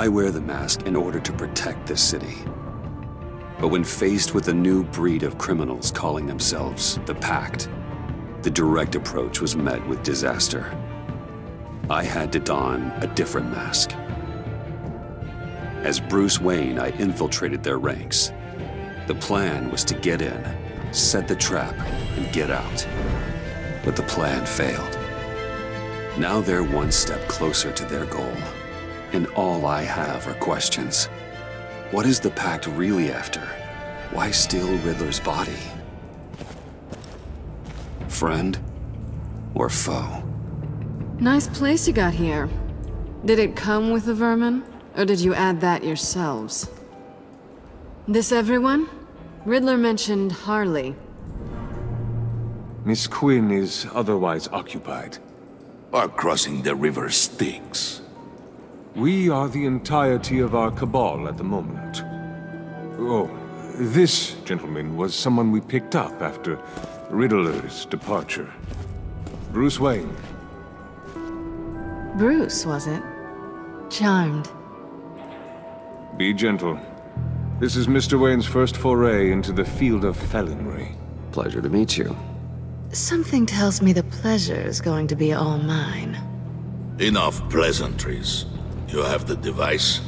I wear the mask in order to protect this city. But when faced with a new breed of criminals calling themselves the Pact, the direct approach was met with disaster. I had to don a different mask. As Bruce Wayne, I infiltrated their ranks. The plan was to get in, set the trap, and get out. But the plan failed. Now they're one step closer to their goal. And all I have are questions. What is the Pact really after? Why steal Riddler's body? Friend or foe? Nice place you got here. Did it come with the vermin? Or did you add that yourselves? This everyone? Riddler mentioned Harley. Miss Quinn is otherwise occupied. Are crossing the river Styx. We are the entirety of our cabal at the moment. Oh, this gentleman was someone we picked up after Riddler's departure. Bruce Wayne. Bruce, was it? Charmed. Be gentle. This is Mr. Wayne's first foray into the field of felonry. Pleasure to meet you. Something tells me the pleasure is going to be all mine. Enough pleasantries. You have the device?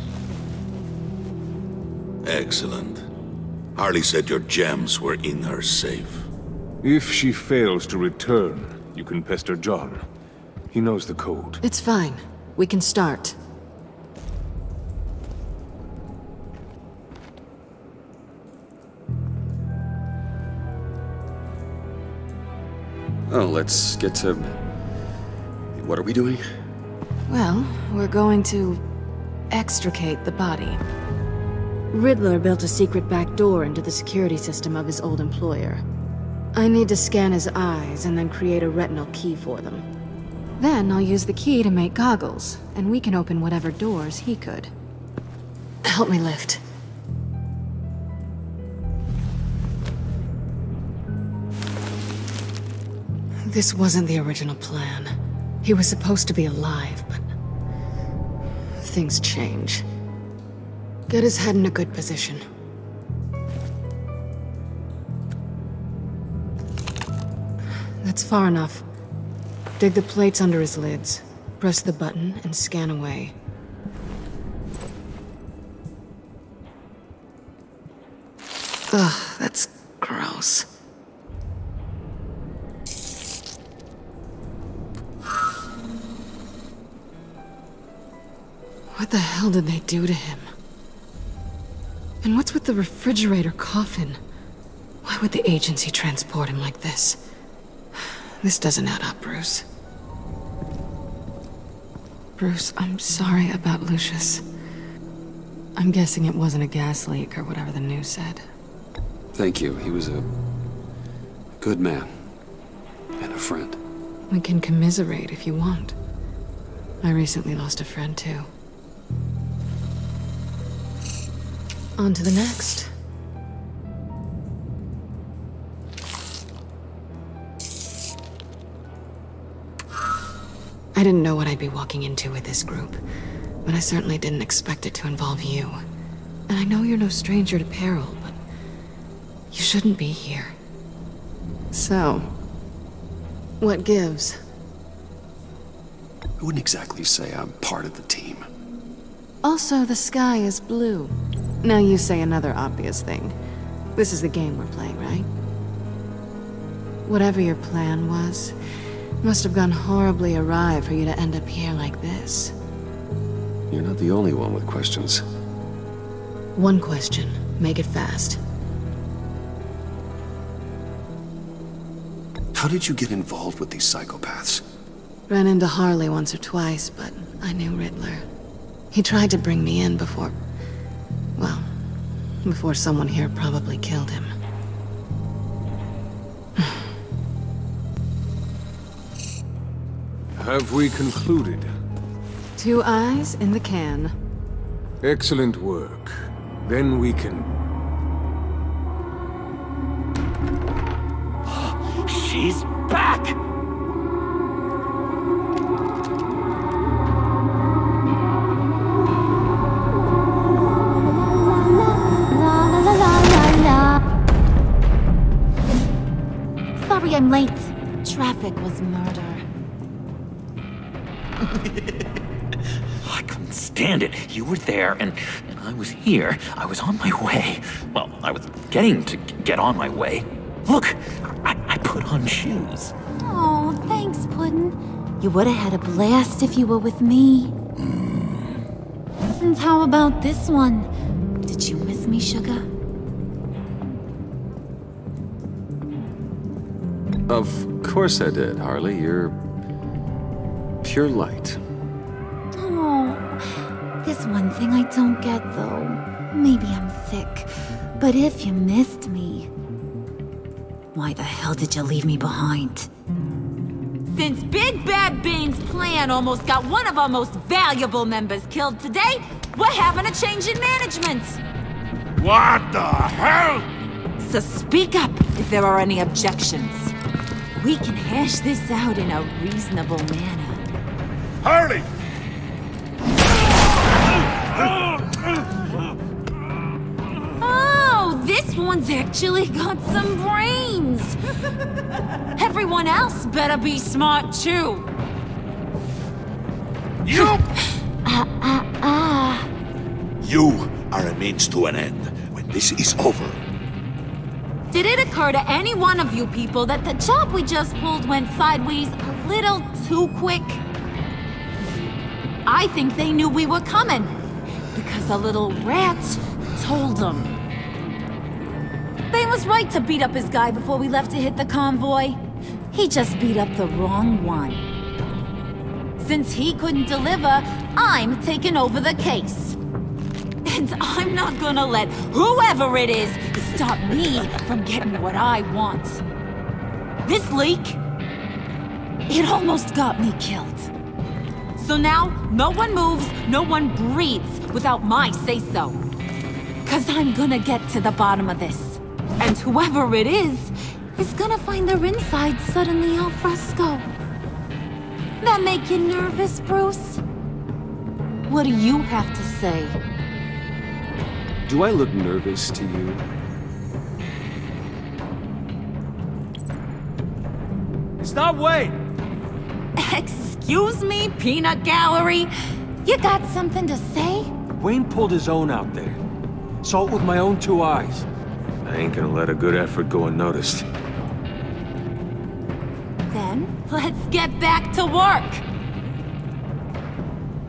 Excellent. Harley said your gems were in her safe. If she fails to return, you can pester John. He knows the code. It's fine. We can start. Oh, let's get to... What are we doing? Well, we're going to... extricate the body. Riddler built a secret back door into the security system of his old employer. I need to scan his eyes and then create a retinal key for them. Then I'll use the key to make goggles, and we can open whatever doors he could. Help me lift. This wasn't the original plan. He was supposed to be alive, but... Things change. Get his head in a good position. That's far enough. Dig the plates under his lids. Press the button and scan away. Ugh, that's gross. The hell did they do to him? And what's with the refrigerator coffin? Why would the agency transport him like this? This doesn't add up, Bruce. Bruce, I'm sorry about Lucius. I'm guessing it wasn't a gas leak or whatever the news said. Thank you. He was a... good man. And a friend. We can commiserate if you want. I recently lost a friend, too. On to the next. I didn't know what I'd be walking into with this group, but I certainly didn't expect it to involve you. And I know you're no stranger to peril, but you shouldn't be here. So, what gives? I wouldn't exactly say I'm part of the team. Also, the sky is blue. Now you say another obvious thing. This is the game we're playing, right? Whatever your plan was, must have gone horribly awry for you to end up here like this. You're not the only one with questions. One question. Make it fast. How did you get involved with these psychopaths? Ran into Harley once or twice, but I knew Riddler. He tried to bring me in before... Well, before someone here probably killed him. Have we concluded? Two eyes in the can. Excellent work. Then we can... She's back! Traffic was murder. I couldn't stand it. You were there, and, and I was here. I was on my way. Well, I was getting to get on my way. Look, I, I put on shoes. Oh, thanks, Puddin'. You would have had a blast if you were with me. Hmm. And how about this one? Did you miss me, sugar? Of course I did, Harley. You're... pure light. Oh, there's one thing I don't get, though. Maybe I'm thick, but if you missed me, why the hell did you leave me behind? Since Big Bad Bane's plan almost got one of our most valuable members killed today, we're having a change in management. What the hell? So speak up if there are any objections. We can hash this out in a reasonable manner. Harley! Oh, this one's actually got some brains. Everyone else better be smart too. You! Ah, ah, ah. You are a means to an end. When this is over, Did it occur to any one of you people that the job we just pulled went sideways a little too quick? I think they knew we were coming because a little rat told them. They was right to beat up his guy before we left to hit the convoy. He just beat up the wrong one. Since he couldn't deliver, I'm taking over the case. And I'm not gonna let whoever it is stop me from getting what I want. This leak, it almost got me killed. So now, no one moves, no one breathes without my say-so. Cause I'm gonna get to the bottom of this. And whoever it is, is gonna find their inside suddenly al fresco. That make you nervous, Bruce? What do you have to say? Do I look nervous to you? Stop wait! Excuse me, Peanut Gallery? You got something to say? Wayne pulled his own out there. Saw it with my own two eyes. I ain't gonna let a good effort go unnoticed. Then, let's get back to work.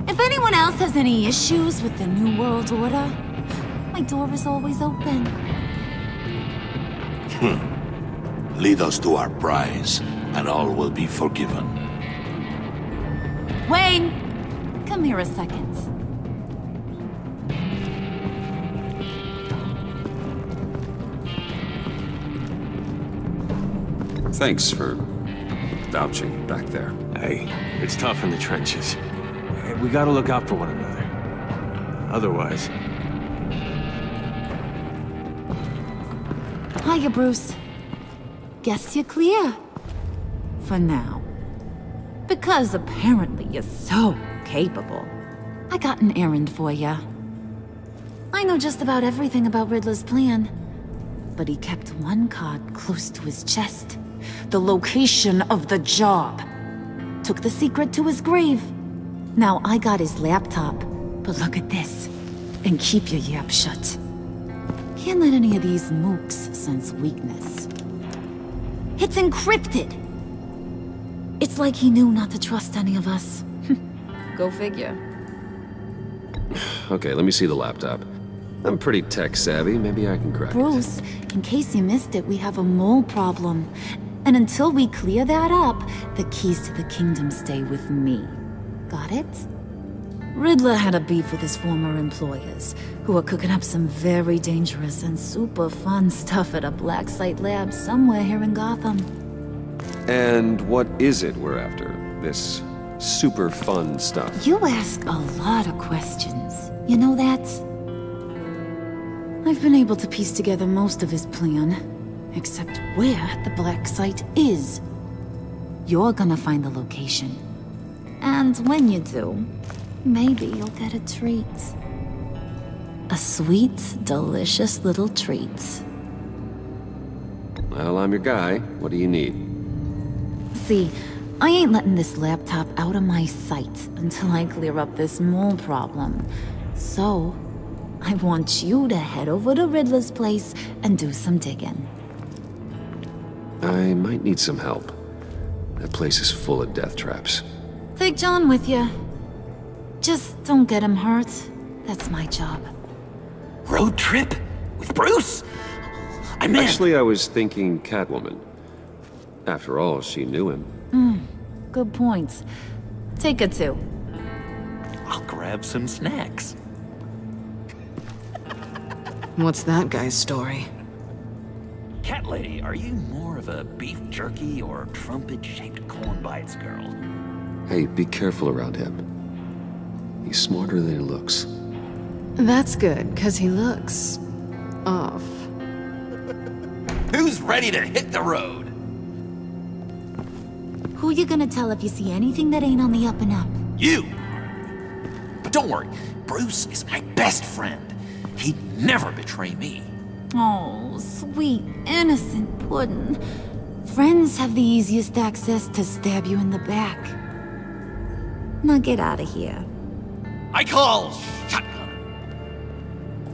If anyone else has any issues with the New World Order, my door is always open. Hmm. lead us to our prize, and all will be forgiven. Wayne, come here a second. Thanks for vouching back there. Hey, it's tough in the trenches. Hey, We gotta look out for one another. Otherwise, Hiya, Bruce. Guess you're clear. For now. Because apparently you're so capable. I got an errand for you. I know just about everything about Riddler's plan. But he kept one card close to his chest. The location of the job. Took the secret to his grave. Now I got his laptop. But look at this. And keep your yap shut. Can't let any of these mooks sense weakness. It's encrypted! It's like he knew not to trust any of us. Go figure. Okay, let me see the laptop. I'm pretty tech savvy. Maybe I can crack it. Bruce, in case you missed it, we have a mole problem. And until we clear that up, the keys to the kingdom stay with me. Got it? Riddler had a beef with his former employers, who are cooking up some very dangerous and super fun stuff at a black site lab somewhere here in Gotham. And what is it we're after? This super fun stuff. You ask a lot of questions. You know that? I've been able to piece together most of his plan, except where the black site is. You're gonna find the location. And when you do, maybe you'll get a treat. A sweet, delicious little treat. Well, I'm your guy. What do you need? See, I ain't letting this laptop out of my sight until I clear up this mole problem. So, I want you to head over to Riddler's place and do some digging. I might need some help. That place is full of death traps. Take John with you. Just don't get him hurt. That's my job. Road trip? With Bruce? I meant... Actually, I was thinking Catwoman. After all, she knew him. Hmm. Good points. Take a two. I'll grab some snacks. What's that guy's story? Cat lady, are you more of a beef jerky or trumpet-shaped corn bites girl? Hey, be careful around him. He's smarter than he looks. That's good, because he looks... off. Who's ready to hit the road? You gonna tell if you see anything that ain't on the up and up? You! But don't worry, Bruce is my best friend. He'd never betray me. Oh, sweet, innocent Puddin'. Friends have the easiest access to stab you in the back. Now get out of here. I call shotgun.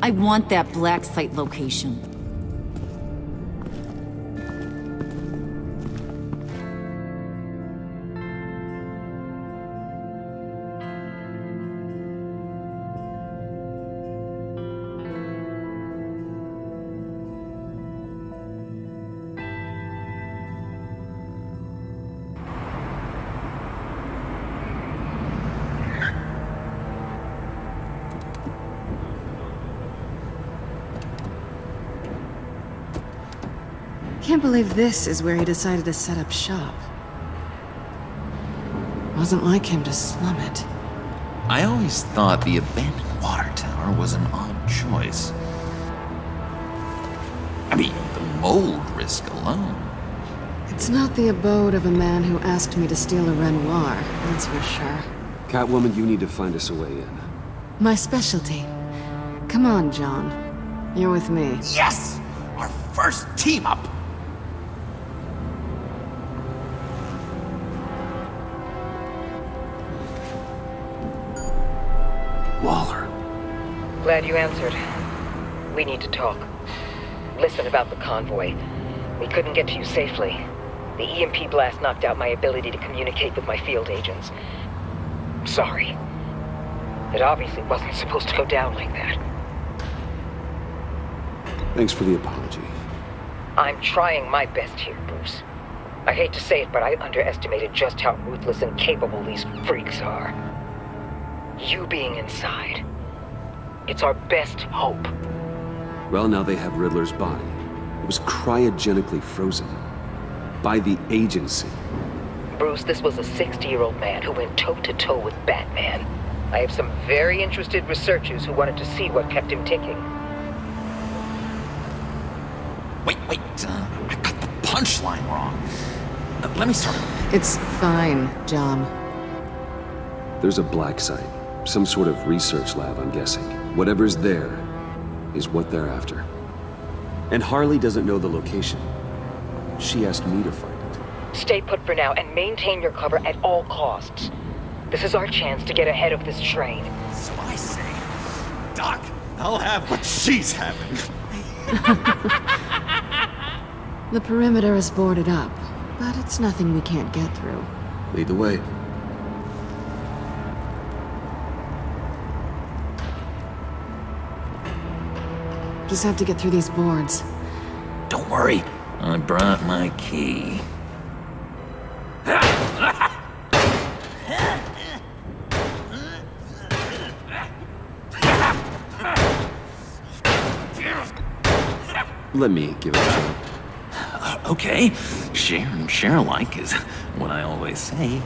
I want that black site location. I can't believe this is where he decided to set up shop. Wasn't like him to slum it. I always thought the abandoned water tower was an odd choice. I mean, the mold risk alone. It's not the abode of a man who asked me to steal a Renoir, that's for sure. Catwoman, you need to find us a way in. My specialty. Come on, John. You're with me. Yes! Our first team Glad you answered. We need to talk. Listen about the convoy. We couldn't get to you safely. The EMP blast knocked out my ability to communicate with my field agents. Sorry. It obviously wasn't supposed to go down like that. Thanks for the apology. I'm trying my best here, Bruce. I hate to say it, but I underestimated just how ruthless and capable these freaks are. You being inside. It's our best hope. Well, now they have Riddler's body. It was cryogenically frozen. By the agency. Bruce, this was a 60-year-old man who went toe-to-toe with Batman. I have some very interested researchers who wanted to see what kept him ticking. Wait, wait, uh, I got the punchline wrong. Uh, let me start. It's fine, John. There's a black site. Some sort of research lab, I'm guessing. Whatever's there is what they're after. And Harley doesn't know the location. She asked me to find it. Stay put for now and maintain your cover at all costs. This is our chance to get ahead of this train. So I say, Doc, I'll have what she's having. The perimeter is boarded up, but it's nothing we can't get through. Lead the way. Just have to get through these boards. Don't worry, I brought my key. Let me give it a shot. Uh, okay, share and share alike is what I always say.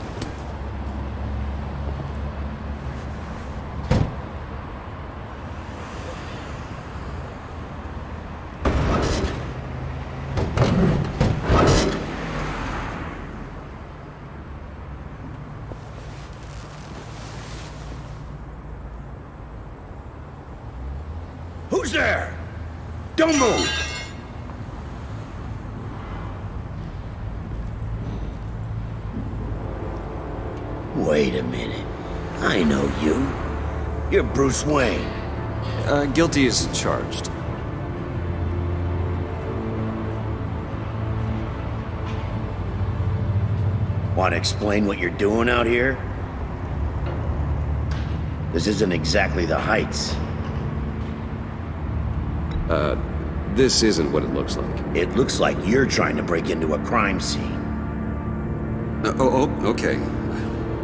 There? Don't move! Wait a minute. I know you. You're Bruce Wayne. Uh, guilty as charged. Want to explain what you're doing out here? This isn't exactly the Heights. Uh, this isn't what it looks like. It looks like you're trying to break into a crime scene. Uh, oh, oh, okay.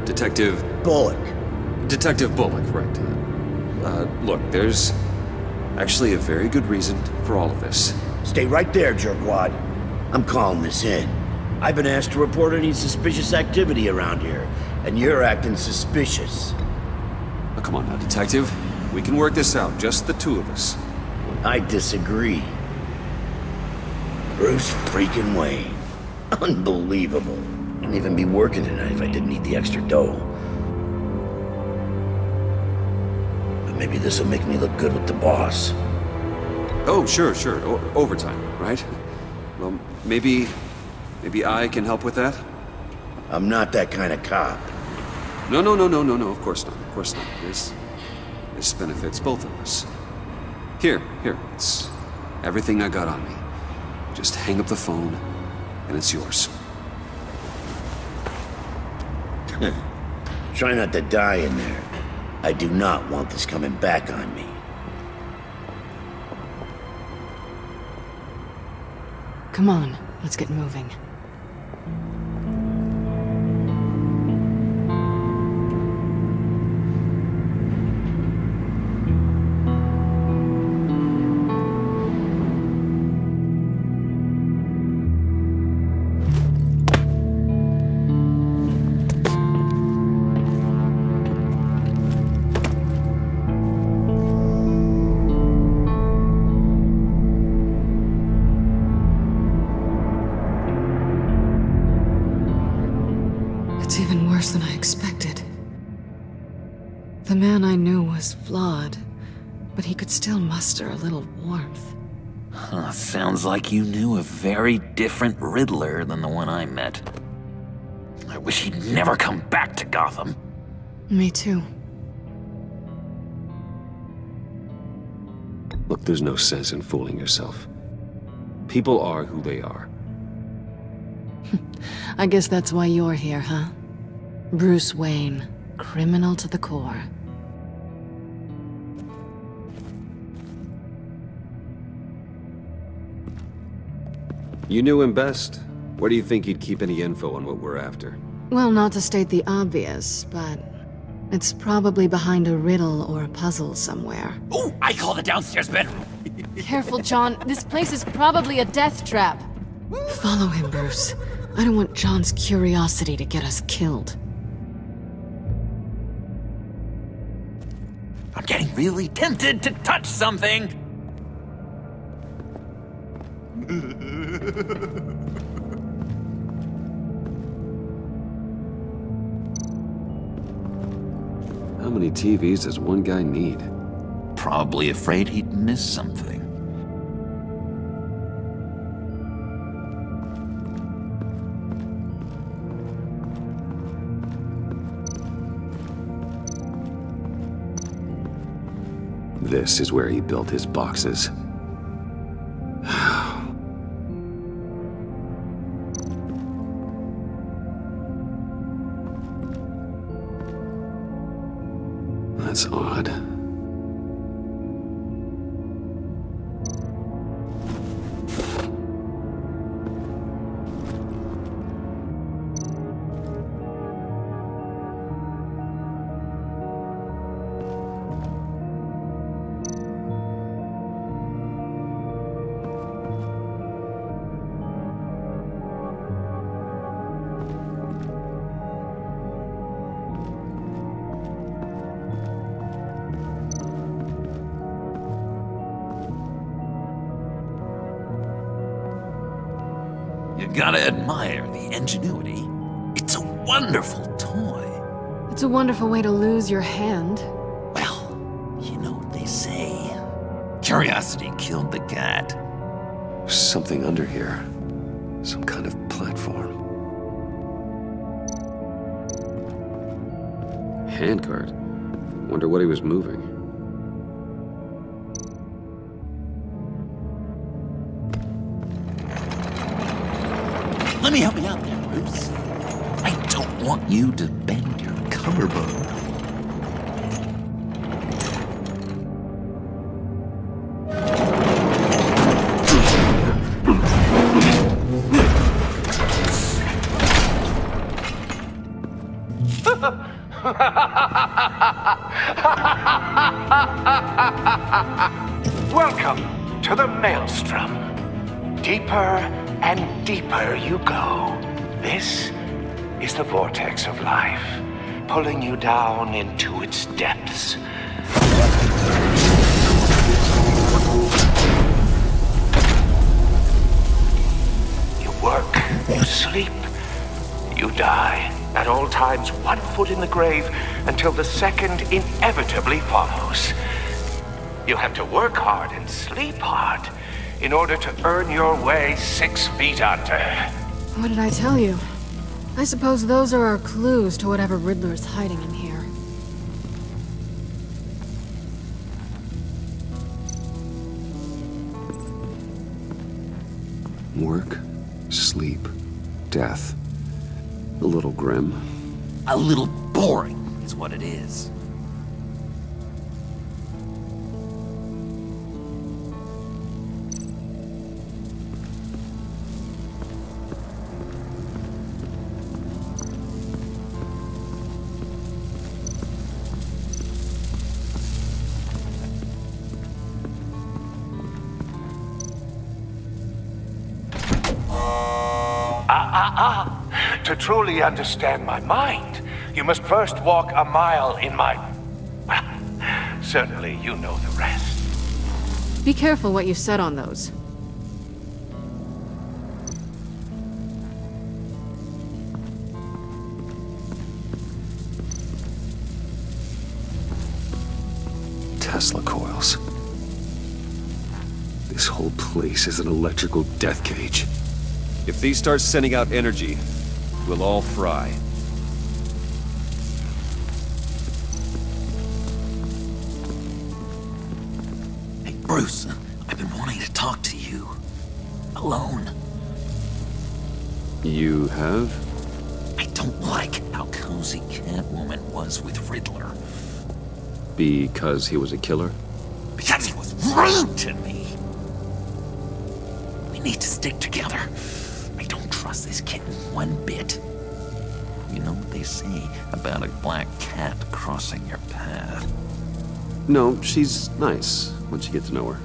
Detective... Bullock. Detective Bullock, right. Uh, look, there's actually a very good reason for all of this. Stay right there, jerkwad. I'm calling this in. I've been asked to report any suspicious activity around here, and you're acting suspicious. Oh, come on now, Detective. We can work this out, just the two of us. I disagree. Bruce freaking Wayne. Unbelievable. I wouldn't even be working tonight if I didn't need the extra dough. But maybe this'll make me look good with the boss. Oh, sure, sure. O overtime, right? Well, maybe... Maybe I can help with that? I'm not that kind of cop. No, no, no, no, no, no, of course not, of course not. This... This benefits both of us. Here, here, it's everything I got on me. Just hang up the phone, and it's yours. Try not to die in there. I do not want this coming back on me. Come on, let's get moving. Expected. The man I knew was flawed, but he could still muster a little warmth. Huh, sounds like you knew a very different Riddler than the one I met. I wish he'd never come back to Gotham. Me too. Look, there's no sense in fooling yourself. People are who they are. I guess that's why you're here, huh? Bruce Wayne, criminal to the core. You knew him best. Where do you think he'd keep any info on what we're after? Well, not to state the obvious, but it's probably behind a riddle or a puzzle somewhere. Oh, I call the downstairs bedroom. Careful, John. This place is probably a death trap. Follow him, Bruce. I don't want John's curiosity to get us killed. Getting really tempted to touch something. How many TVs does one guy need? Probably afraid he'd miss something. This is where he built his boxes. That's odd. Way your hand. Well, you know what they say. Curiosity killed the cat. There's something under here. Some kind of platform. handcart. Wonder what he was moving. Let me help you out there, Bruce. I don't want you to bend your cover, collarbone. Deeper and deeper you go. This is the vortex of life, pulling you down into its depths. You work, you sleep, you die. At all times, one foot in the grave until the second inevitably follows. You have to work hard and sleep hard in order to earn your way six feet under. What did I tell you? I suppose those are our clues to whatever Riddler's hiding in here. Work, sleep, death. A little grim. A little boring is what it is. Truly understand my mind, you must first walk a mile in my. Well, certainly you know the rest. Be careful what you said on those. Tesla coils. This whole place is an electrical death cage. If these start sending out energy, we'll all fry. Hey, Bruce, I've been wanting to talk to you. Alone. You have? I don't like how cozy Catwoman was with Riddler. Because he was a killer? Because he was rude to me. We need to stick together. Trust this kitten one bit. You know what they say about a black cat crossing your path? No, she's nice once you get to know her.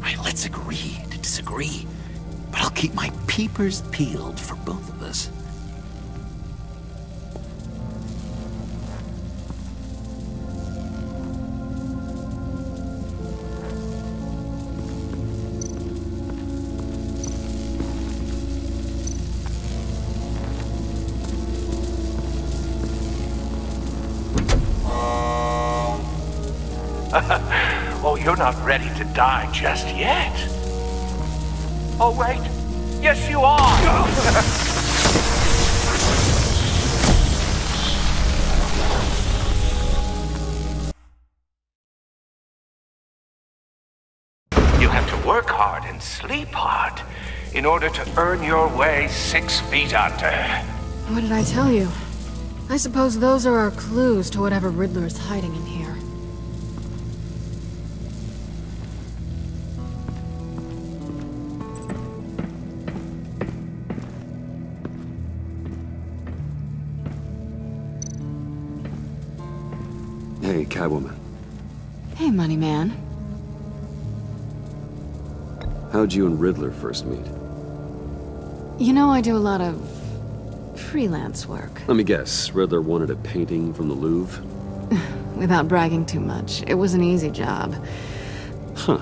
Right, let's agree to disagree. But I'll keep my peepers peeled for both of us. To die just yet. Oh, wait. Yes, you are. you have to work hard and sleep hard in order to earn your way six feet under. What did I tell you? I suppose those are our clues to whatever Riddler is hiding in here. Catwoman. Hey, Money Man. How'd you and Riddler first meet? You know I do a lot of... freelance work. Let me guess, Riddler wanted a painting from the Louvre? Without bragging too much, it was an easy job. Huh.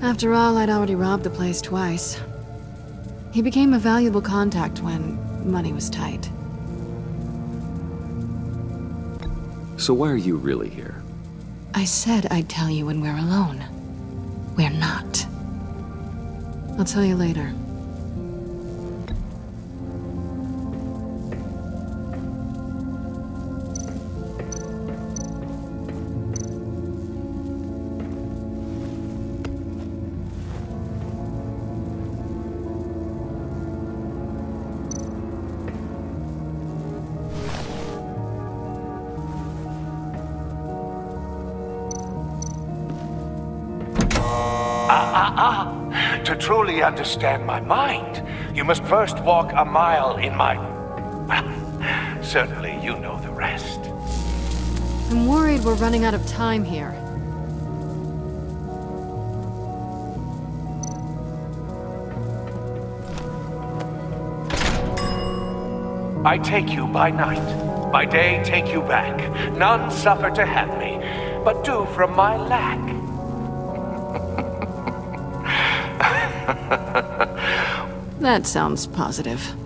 After all, I'd already robbed the place twice. He became a valuable contact when money was tight. So why are you really here? I said I'd tell you when we're alone. We're not. I'll tell you later. Understand my mind, you must first walk a mile in my... Well, certainly you know the rest. I'm worried we're running out of time here. I take you by night. By day, take you back. None suffer to have me, but do from my lack. That sounds positive.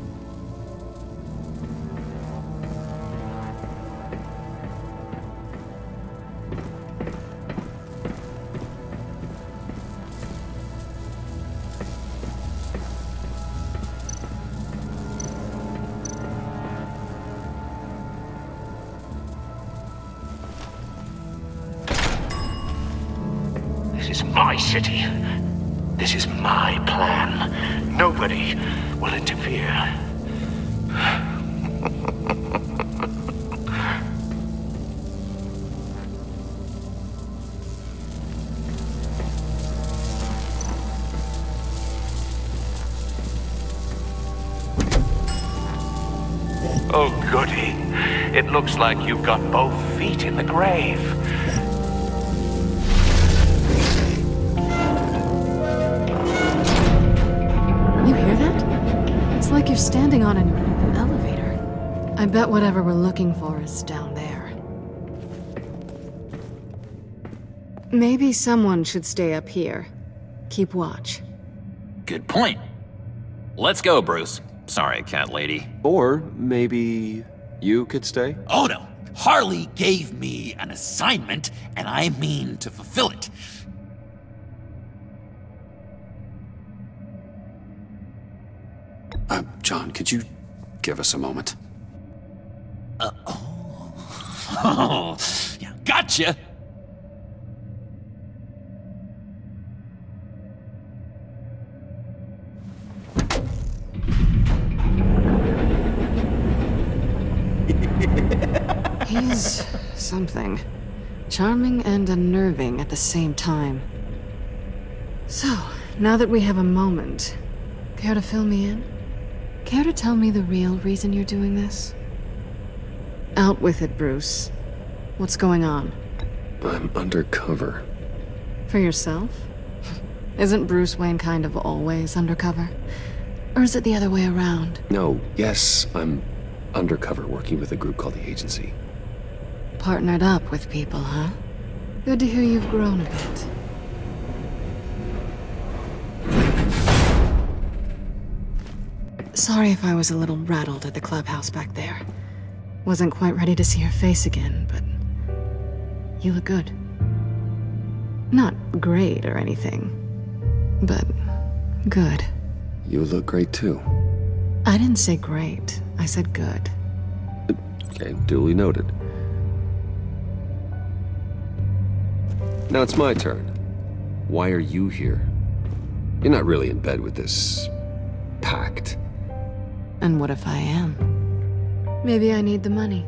You've got both feet in the grave. You hear that? It's like you're standing on an elevator. I bet whatever we're looking for is down there. Maybe someone should stay up here. Keep watch. Good point. Let's go, Bruce. Sorry, cat lady. Or maybe you could stay? Oh no. Harley gave me an assignment, and I mean to fulfill it. Uh, John, could you give us a moment? Uh, oh. yeah, gotcha. Something. Charming and unnerving at the same time. So, now that we have a moment, care to fill me in? Care to tell me the real reason you're doing this? Out with it, Bruce. What's going on? I'm undercover. For yourself? Isn't Bruce Wayne kind of always undercover? Or is it the other way around? No, yes, I'm undercover working with a group called the Agency. Partnered up with people, huh? Good to hear you've grown a bit. Sorry if I was a little rattled at the clubhouse back there. Wasn't quite ready to see your face again, but... You look good. Not great or anything, but good. You look great too. I didn't say great. I said good. Okay, duly noted. Now it's my turn. Why are you here? You're not really in bed with this... pact. And what if I am? Maybe I need the money.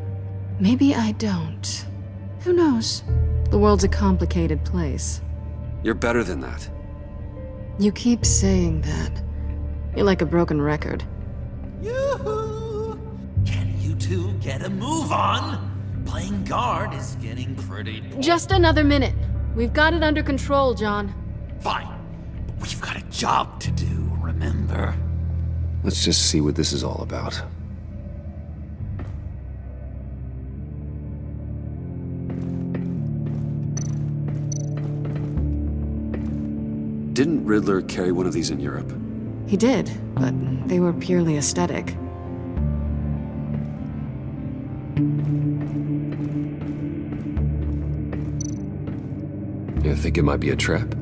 Maybe I don't. Who knows? The world's a complicated place. You're better than that. You keep saying that. You're like a broken record. Yoo-hoo! Can you two get a move on? Playing guard is getting pretty... Just another minute. We've got it under control, John. Fine. But we've got a job to do, remember? Let's just see what this is all about. Didn't Riddler carry one of these in Europe? He did, but they were purely aesthetic. You think it might be a trap?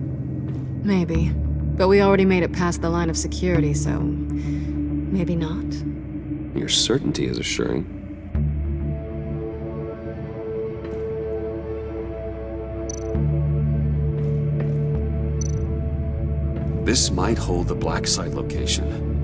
Maybe. But we already made it past the line of security, so... maybe not. Your certainty is assuring. This might hold the black site location.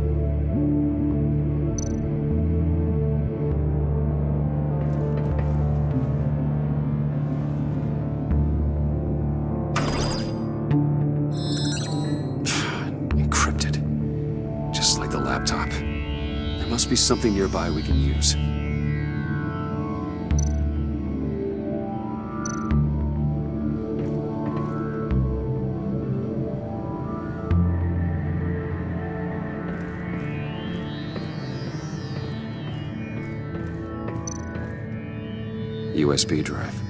Something nearby we can use. USB drive.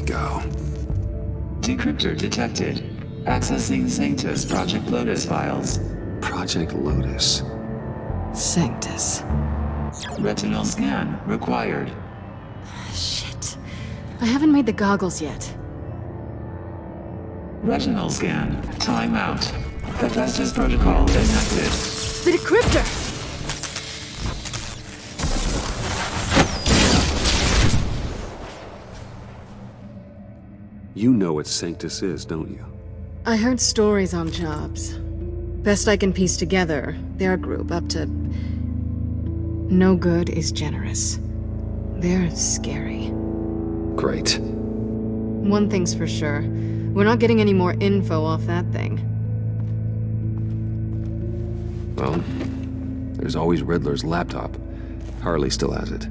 We go. Decryptor detected. Accessing Sanctus Project Lotus files. Project Lotus. Sanctus. Retinal scan required. Shit. I haven't made the goggles yet. Retinal scan. Timeout. Hephaestus protocol enacted. The decryptor! You know what Sanctus is, don't you? I heard stories on jobs. Best I can piece together, they're a group up to... No good is generous. They're scary. Great. One thing's for sure. We're not getting any more info off that thing. Well, there's always Riddler's laptop. Harley still has it.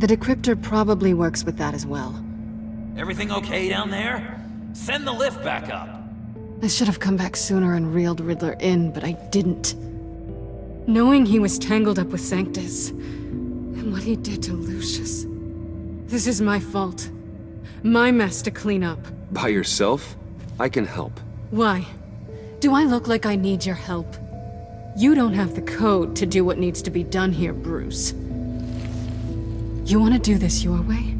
The decryptor probably works with that as well. Everything okay down there? Send the lift back up. I should have come back sooner and reeled Riddler in, but I didn't. Knowing he was tangled up with Sanctus, and what he did to Lucius. This is my fault. My mess to clean up. By yourself? I can help. Why? Do I look like I need your help? You don't have the code to do what needs to be done here, Bruce. You want to do this your way?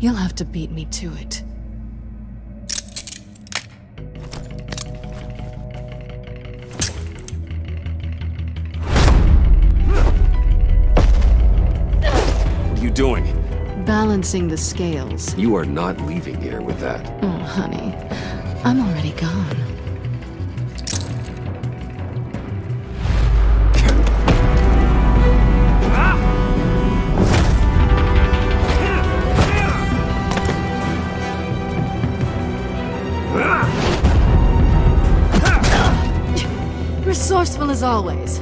You'll have to beat me to it. What are you doing? Balancing the scales. You are not leaving here with that. Oh, honey. I'm already gone. As always.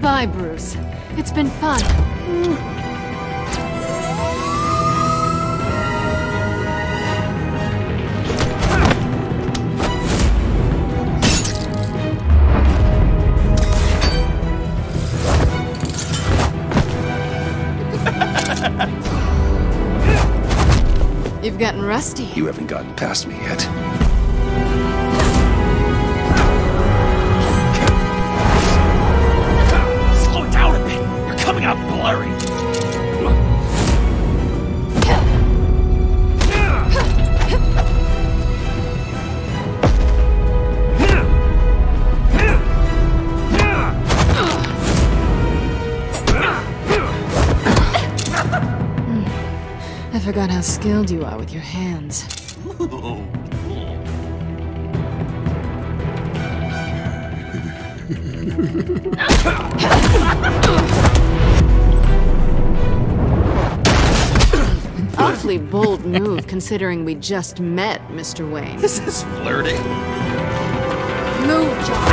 Bye, Bruce. It's been fun. Rusty. You haven't gotten past me yet. Forgot how skilled you are with your hands. Awfully bold move considering we just met, Mr. Wayne. This is flirting. Move, John.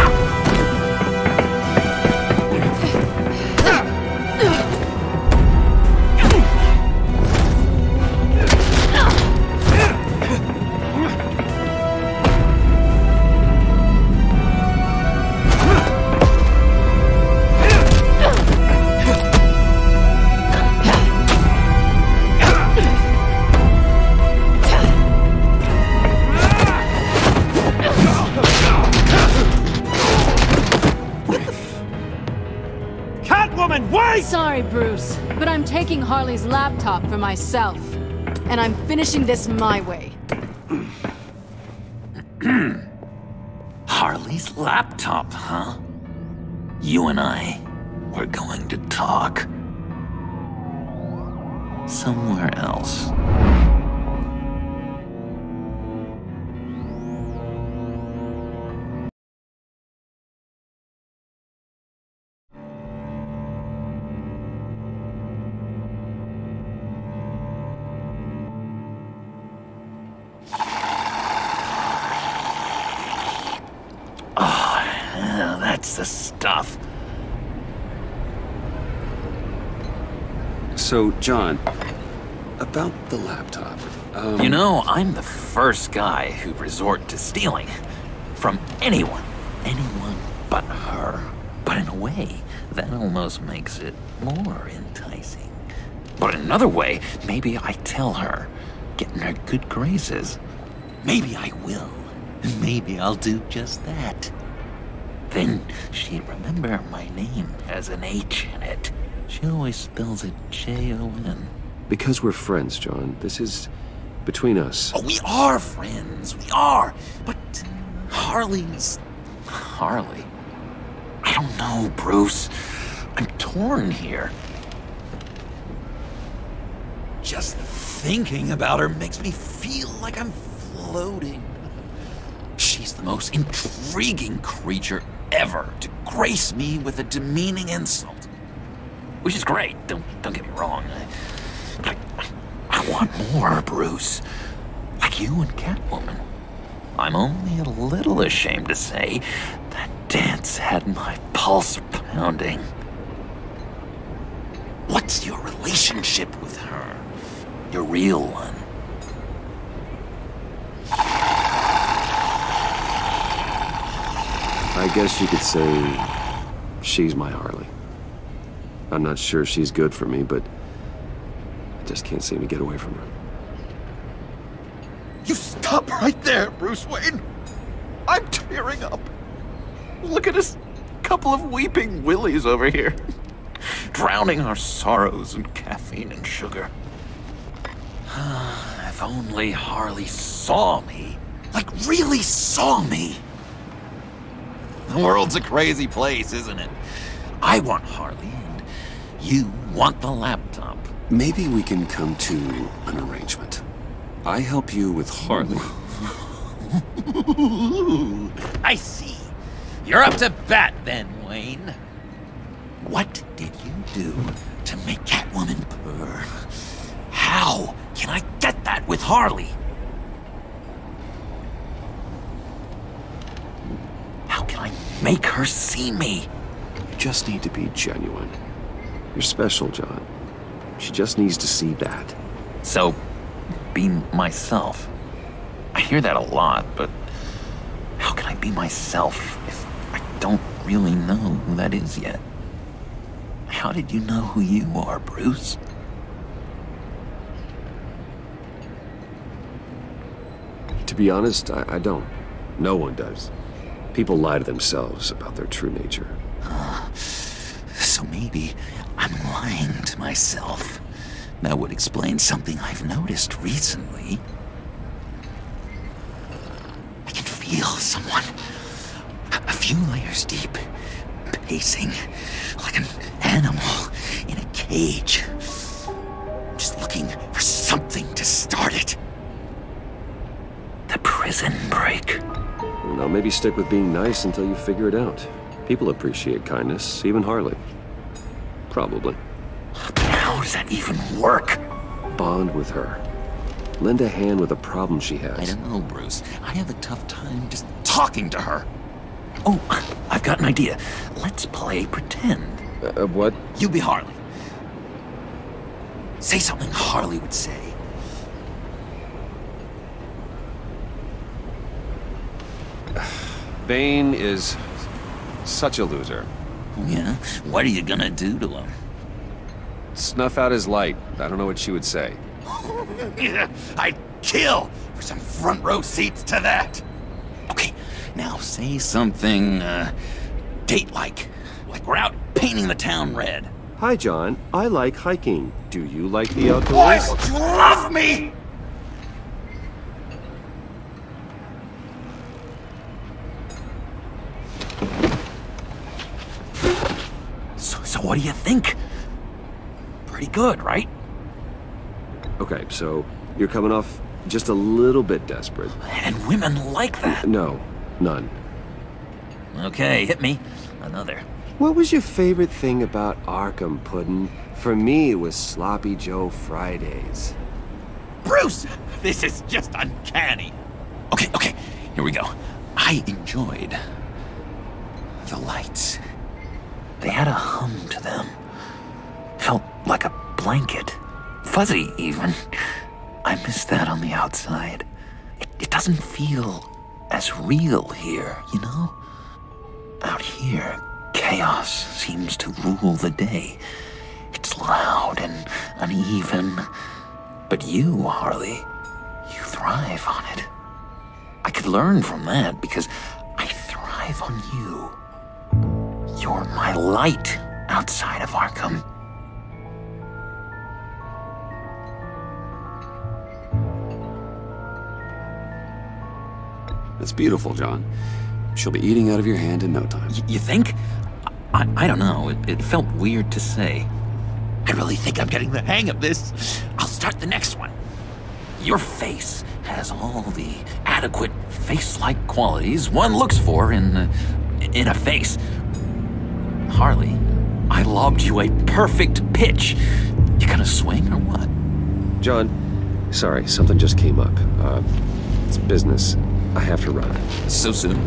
Sorry, Bruce, but I'm taking Harley's laptop for myself. And I'm finishing this my way. Harley's laptop, huh? You and I, we're going to talk. Somewhere else. So, John, about the laptop. Um, You know, I'm the first guy who'd resort to stealing. From anyone. Anyone but her. But in a way, that almost makes it more enticing. But another way, maybe I tell her, get in her good graces. Maybe I will. Maybe I'll do just that. Then she'd remember my name has an H in it. She always spells it J-O-N. Because we're friends, John. This is between us. Oh, we are friends. We are. But Harley's. Harley? I don't know, Bruce. I'm torn here. Just thinking about her makes me feel like I'm floating. She's the most intriguing creature ever to grace me with a demeaning insult. Which is great, don't, don't get me wrong. I, I, I want more, Bruce. Like you and Catwoman. I'm only a little ashamed to say that dance had my pulse pounding. What's your relationship with her? Your real one? I guess you could say she's my Harley. I'm not sure she's good for me, but I just can't seem to get away from her. You stop right there, Bruce Wayne. I'm tearing up. Look at us, couple of weeping willies over here, drowning our sorrows in caffeine and sugar. if only Harley saw me, like really saw me. The world's a crazy place, isn't it? I want Harley, you want the laptop. Maybe we can come to an arrangement. I help you with Harley. I see. You're up to bat then, Wayne. What did you do to make Catwoman purr? How can I get that with Harley? How can I make her see me? You just need to be genuine. You're special, John. She just needs to see that. So, be myself. I hear that a lot, but how can I be myself if I don't really know who that is yet? How did you know who you are, Bruce? To be honest, I, I don't. No one does. People lie to themselves about their true nature. So maybe I'm lying to myself. That would explain something I've noticed recently. I can feel someone a few layers deep, pacing like an animal in a cage. Just looking for something to start it. The prison break. Now, maybe stick with being nice until you figure it out. People appreciate kindness, even Harley. Probably. How does that even work? Bond with her. Lend a hand with a problem she has. I don't know, Bruce. I have a tough time just talking to her. Oh, I've got an idea. Let's play pretend. Uh, what? You be Harley. Say something Harley would say. Bane is such a loser. Yeah? What are you gonna do to him? Snuff out his light. I don't know what she would say. I'd kill for some front row seats to that. Okay, now say something, uh, date-like. Like we're out painting the town red. Hi, John. I like hiking. Do you like the outdoors? Boy, you love me! So, so what do you think? Pretty good, right? Okay, so you're coming off just a little bit desperate. And women like that. No, none. Okay, hit me. Another. What was your favorite thing about Arkham Puddin'? For me, it was Sloppy Joe Fridays. Bruce! This is just uncanny. Okay, okay, here we go. I enjoyed The lights. They had a hum to them. Felt like a blanket. Fuzzy, even. I miss that on the outside. It, it doesn't feel as real here, you know? Out here, chaos seems to rule the day. It's loud and uneven. But you, Harley, you thrive on it. I could learn from that because I thrive on you. You're my light outside of Arkham. That's beautiful, John. She'll be eating out of your hand in no time. You think? I, I don't know. It, it felt weird to say. I really think I'm getting the hang of this. I'll start the next one. Your face has all the adequate face-like qualities one looks for in uh, in a face. Harley, I lobbed you a perfect pitch. You gonna swing or what? John, sorry, something just came up. Uh, it's business. I have to run. So soon?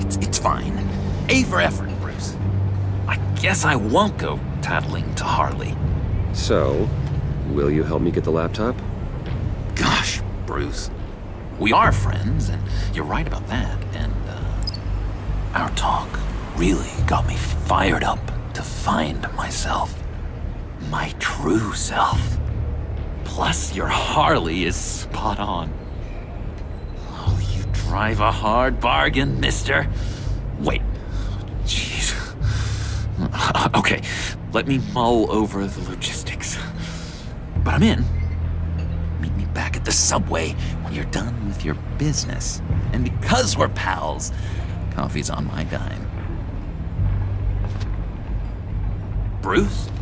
It's, it's fine. A for effort, Bruce. I guess I won't go tattling to Harley. So, will you help me get the laptop? Gosh, Bruce. We are friends, and you're right about that, and, uh, our talk really got me fired up to find myself. My true self. Plus, your Harley is spot on. Oh, you drive a hard bargain, mister. Wait. Jeez. Okay, let me mull over the logistics. But I'm in. Meet me back at the subway when you're done with your business. And because we're pals, coffee's on my dime. Bruce?